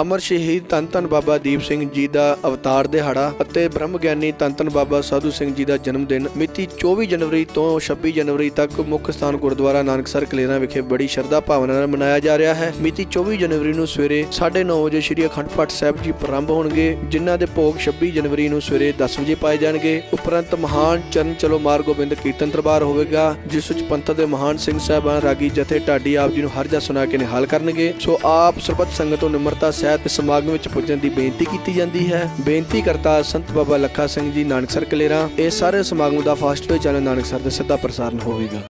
ਅਮਰ ਸ਼ਹੀਦ ਧੰਨ ਧੰਨ ਬਾਬਾ ਦੀਪ ਸਿੰਘ ਜੀ ਦਾ ਅਵਤਾਰ ਦਿਹਾੜਾ ਅਤੇ ਬ੍ਰਹਮ ਗਿਆਨੀ ਧੰਨ ਧੰਨ ਬਾਬਾ ਸਾਧੂ ਸਿੰਘ ਜੀ ਦਾ ਜਨਮ ਦਿਨ ਮਿਤੀ 24 ਜਨਵਰੀ ਤੋਂ 26 ਜਨਵਰੀ ਤੱਕ ਮੁੱਖ ਸਥਾਨ ਗੁਰਦੁਆਰਾ ਨਾਨਕਸਰ ਕਲੇਰਾਂ ਵਿਖੇ ਬੜੀ ਸ਼ਰਧਾ ਭਾਵਨਾ ਨਾਲ ਮਨਾਇਆ ਜਾ ਰਿਹਾ ਹੈ। ਮਿਤੀ 24 ਜਨਵਰੀ ਨੂੰ ਸਵੇਰੇ 9:30 ਵਜੇ ਸ੍ਰੀ ਅਖੰਡ ਪਾਠ ਸਾਹਿਬ ਜੀ ਪ੍ਰਾਰੰਭ ਹੋਣਗੇ, ਜਿਨ੍ਹਾਂ ਦੇ ਭੋਗ 26 ਜਨਵਰੀ ਨੂੰ ਸਵੇਰੇ 10 ਵਜੇ ਪਾਏ ਜਾਣਗੇ। ਉਪਰੰਤ ਮਹਾਨ ਚਰਨ ਚਲੋ ਮਾਰ ਗੋਬਿੰਦ ਕੀਰਤਨ ਦਰਬਾਰ ਹੋਵੇਗਾ, ਜਿਸ ਵਿੱਚ ਪੰਥ ਦੇ ਮਹਾਨ ਸਿੰਘ ਸਾਹਿਬਾਨ ਰਾਗੀ ਜਥੇ ਢਾਡੀ ਆਪ ਜੀ ਨੂੰ ਹਰ ਜਾ ਸੁਣਾ ਕੇ ਨਿਹਾਲ ਕਰਨਗੇ। ਸੋ ਆਪ ਸਰਬੱਤ ਸੰਗਤ ਤੋਂ ਨਿਮਰਤਾ ਸਹਿਤ ਸਮਾਗਮ ਵਿੱਚ ਪੁੱਜਣ ਦੀ ਬੇਨਤੀ ਕੀਤੀ ਜਾਂਦੀ ਹੈ। ਬੇਨਤੀ ਕਰਤਾ ਸੰਤ ਬਾਬਾ ਲੱਖਾ ਸਿੰਘ ਜੀ ਨਾਨਕਸਰ ਕਲੇਰਾਂ। ਇਹ ਸਾਰੇ ਸਮਾਗਮ ਦਾ ਫਾਸਟ ਚੈਨਲ ਨਾਨਕਸਰ ਦੇ ਸਿੱਧਾ ਪ੍ਰਸਾਰਣ ਹੋਵੇਗਾ।